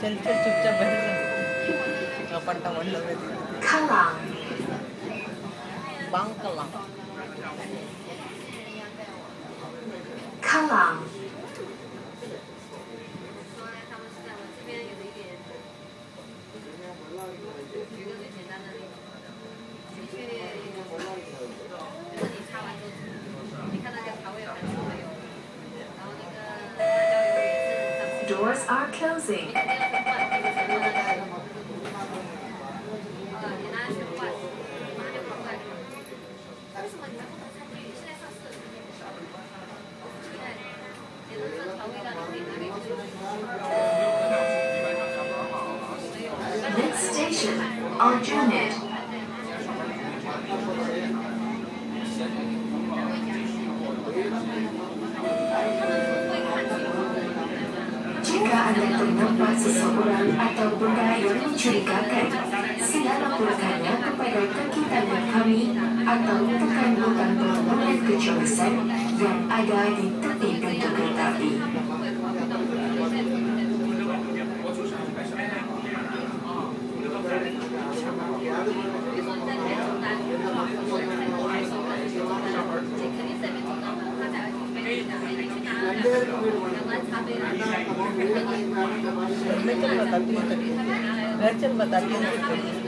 चल चुपचाप बैठ जा अपन टमाटर में दी Kalang. बांकला Kalang. Doors are closing. Next station, Aljunied. Jika Anda menemukan seseorang atau benda yang mencurigakan, sila laporkannya kepada kekitangan kami atau tekan butang permohonan kecemasan yang ada di tepi pintu kereta api. मैं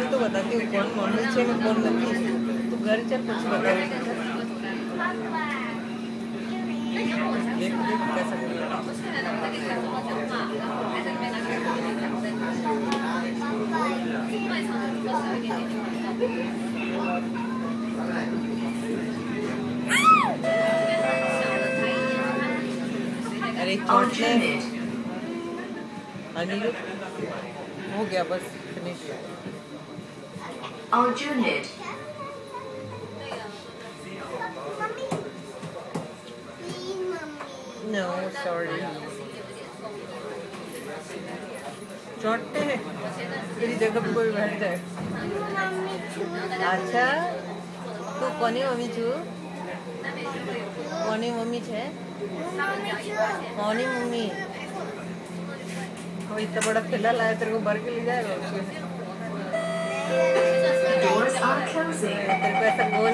चल तो बताती हूँ कौन कौन नीचे में कौन नहीं तू घर चल कुछ बता रहा अरे हो? गया बस फिनिश Aljunied. नो सॉरी चोटते हैं तेरी जगह पे कोई बैठ जाए अच्छा तू कोनी मम्मी छू कोनी मम्मी छे कोनी मम्मी वो इतना बड़ा थैला लाया तेरे को भर के ले जाएगा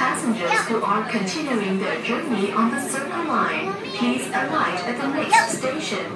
Passengers who are continuing their journey on the Circle Line, please alight at the next station.